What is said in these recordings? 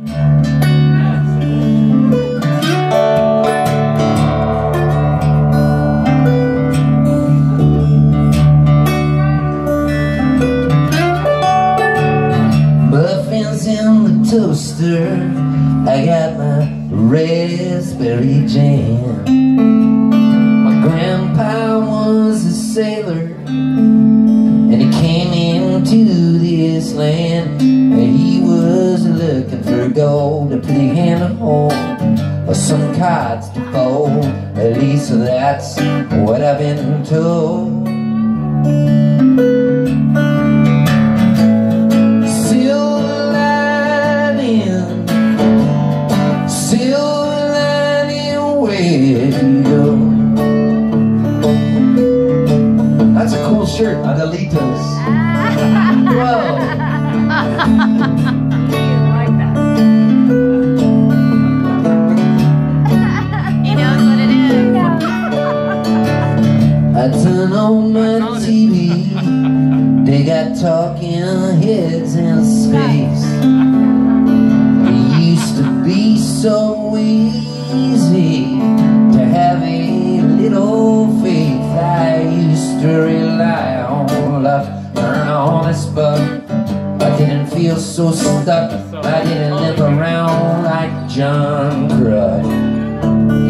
Muffins in the toaster. I got my raspberry jam. My grandpa was a sailor And he came into this land And he was looking for gold To put a hand on hold Or some cards to fold. At least that's what I've been told I turn on my TV, they got talking heads in space. It used to be so easy to have a little faith. I used to rely on luck and this but I didn't feel so stuck. I didn't live around like John Crud.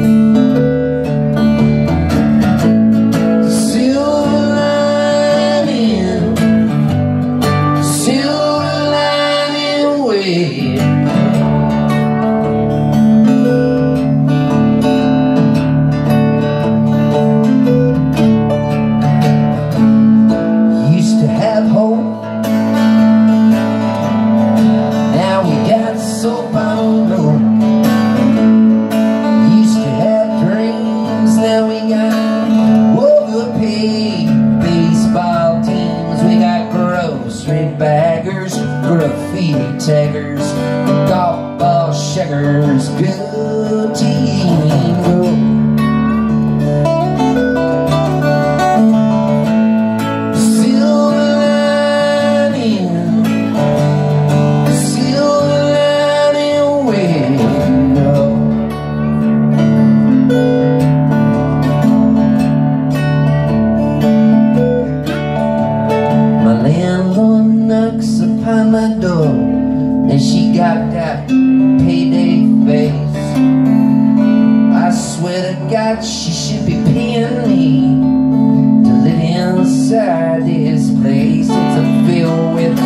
And she got that payday face. I swear to God she should be paying me To live inside this place It's a filled with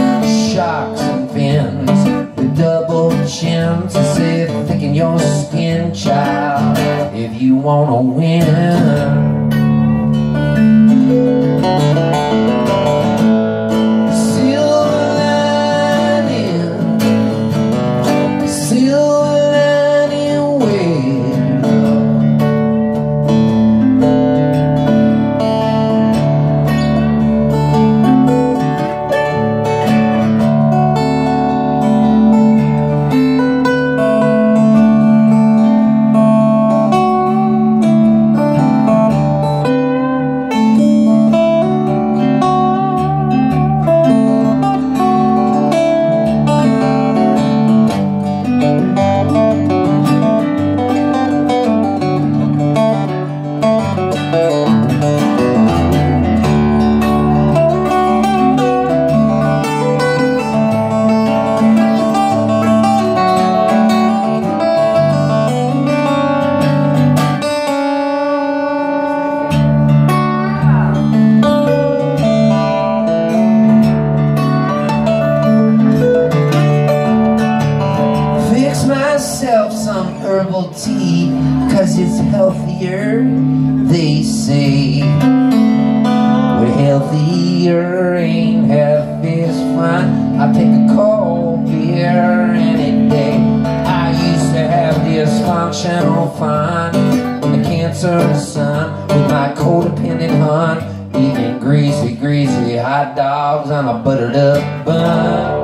sharks and fins With double chins to say thicken your skin, child If you wanna win herbal tea, cause it's healthier, they say. We're healthier, ain't half as fine. I take a cold beer any day. I used to have dysfunctional fun in the cancer sun with my codependent hun. Eating greasy, greasy hot dogs on a buttered up bun.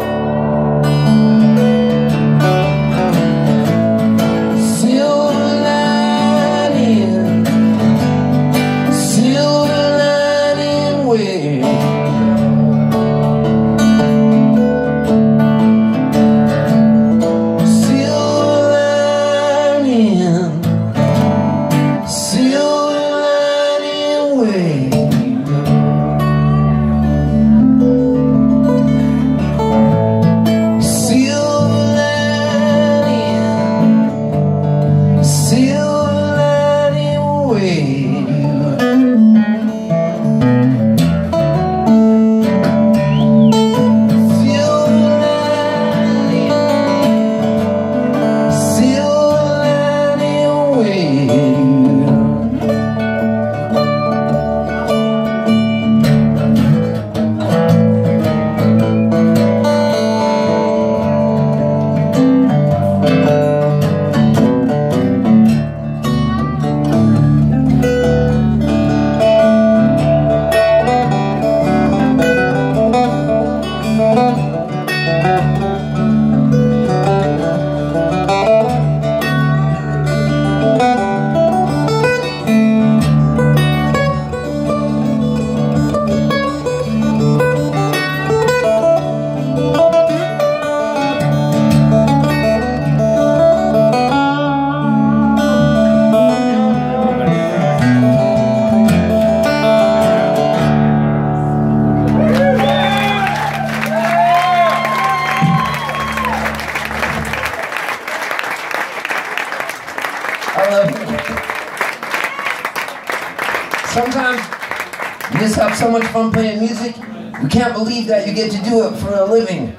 Love it. Sometimes you just have so much fun playing music, you can't believe that you get to do it for a living.